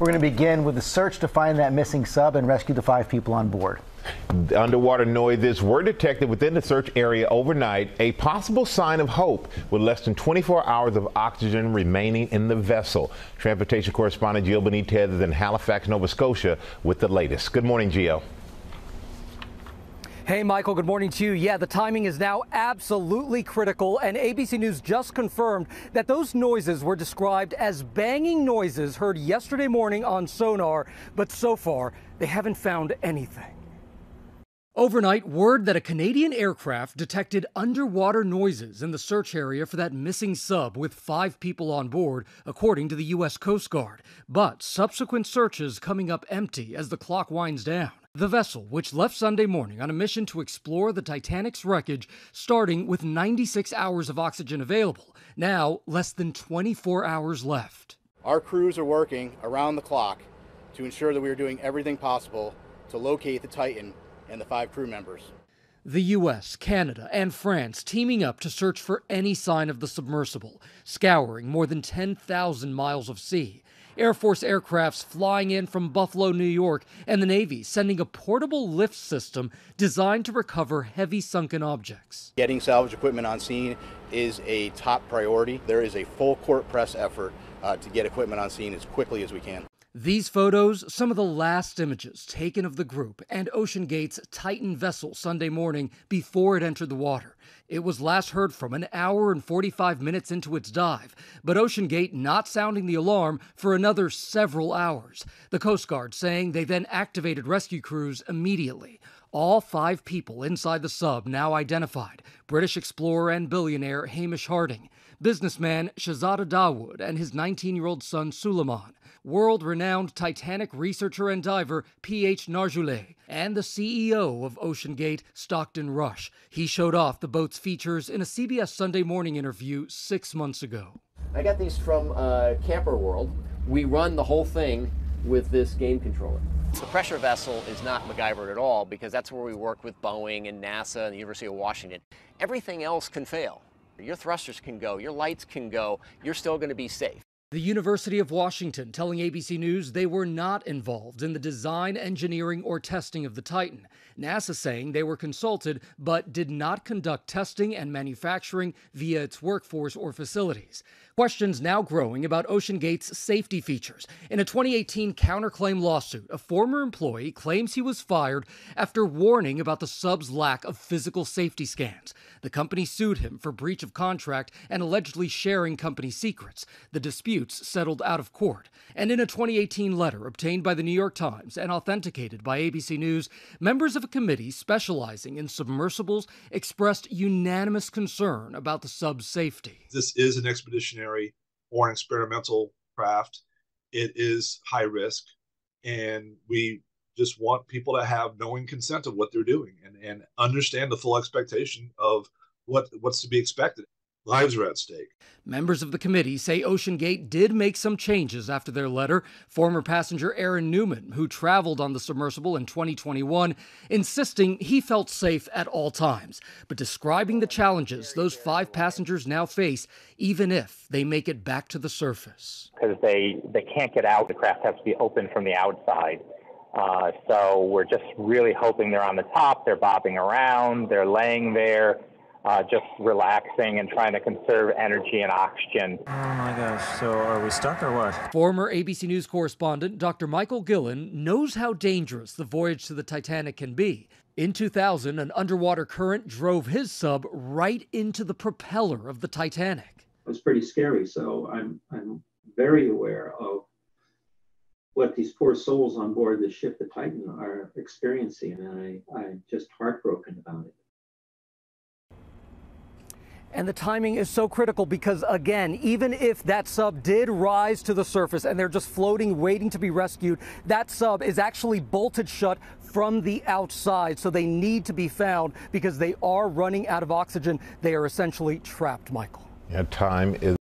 We're going to begin with the search to find that missing sub and rescue the five people on board. Underwater noises were detected within the search area overnight, a possible sign of hope with less than 24 hours of oxygen remaining in the vessel. Transportation correspondent Gio Benitez is in Halifax, Nova Scotia with the latest. Good morning, Gio. Hey, Michael, good morning to you. Yeah, the timing is now absolutely critical, and ABC News just confirmed that those noises were described as banging noises heard yesterday morning on sonar, but so far, they haven't found anything. Overnight, word that a Canadian aircraft detected underwater noises in the search area for that missing sub with five people on board, according to the U.S. Coast Guard. But subsequent searches coming up empty as the clock winds down. The vessel, which left Sunday morning on a mission to explore the Titanic's wreckage, starting with 96 hours of oxygen available, now less than 24 hours left. Our crews are working around the clock to ensure that we are doing everything possible to locate the Titan and the five crew members. The US, Canada, and France teaming up to search for any sign of the submersible, scouring more than 10,000 miles of sea. Air Force aircrafts flying in from Buffalo, New York, and the Navy sending a portable lift system designed to recover heavy sunken objects. Getting salvage equipment on scene is a top priority. There is a full court press effort uh, to get equipment on scene as quickly as we can. These photos, some of the last images taken of the group and OceanGate's Titan vessel Sunday morning before it entered the water. It was last heard from an hour and 45 minutes into its dive, but OceanGate not sounding the alarm for another several hours. The Coast Guard saying they then activated rescue crews immediately. All five people inside the sub now identified British explorer and billionaire Hamish Harding, businessman Shahzada Dawood, and his 19 year old son Suleman world renowned Titanic researcher and diver P.H. Nargeolet, and the CEO of OceanGate, Stockton Rush. He showed off the boat's features in a CBS Sunday morning interview six months ago. I got these from uh, Camper World. We run the whole thing with this game controller. The pressure vessel is not MacGyver at all because that's where we work with Boeing and NASA and the University of Washington. Everything else can fail. Your thrusters can go, your lights can go, you're still going to be safe. The University of Washington telling ABC News they were not involved in the design, engineering, or testing of the Titan. NASA saying they were consulted but did not conduct testing and manufacturing via its workforce or facilities. Questions now growing about OceanGate's safety features. In a 2018 counterclaim lawsuit, a former employee claims he was fired after warning about the sub's lack of physical safety scans. The company sued him for breach of contract and allegedly sharing company secrets. The disputes settled out of court. And in a 2018 letter obtained by the New York Times and authenticated by ABC News, members of a committee specializing in submersibles expressed unanimous concern about the sub's safety. This is an expeditionary or an experimental craft. It is high risk, and we just want people to have knowing consent of what they're doing and, and understand the full expectation of what what's to be expected. Lives are at stake. Members of the committee say OceanGate did make some changes after their letter. Former passenger Aaron Newman, who traveled on the submersible in 2021, insisting he felt safe at all times, but describing the challenges those five passengers now face, even if they make it back to the surface. Because they, they can't get out, the craft has to be open from the outside. Uh, so we're just really hoping they're on the top, they're bobbing around, they're laying there uh, just relaxing and trying to conserve energy and oxygen. Oh my gosh, so are we stuck or what? Former ABC News correspondent Dr. Michael Guillen knows how dangerous the voyage to the Titanic can be. In 2000, an underwater current drove his sub right into the propeller of the Titanic. It was pretty scary, so I'm, I'm very aware of what these poor souls on board the ship, the Titan, are experiencing, and I, I'm just heartbroken about it. And the timing is so critical because, again, even if that sub did rise to the surface and they're just floating, waiting to be rescued, that sub is actually bolted shut from the outside. So they need to be found because they are running out of oxygen. They are essentially trapped, Michael. Yeah, time is.